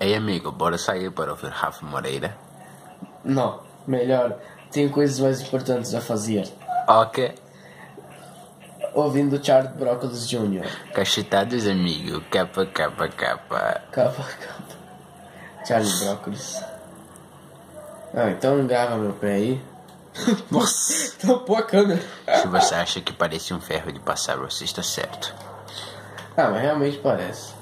Ei, amigo, bora sair para ouvir Rafa Moreira? Não, melhor. Tenho coisas mais importantes a fazer. Ok. Ouvindo Charles Broccoli Jr. Cachetados, amigo. Capa, capa, capa. Capa, capa. Charles Broccoli. Ah, então grava meu pé aí. Nossa. Tá Tampou a câmera. Se você acha que parece um ferro de passar, você está certo. Ah, mas realmente parece.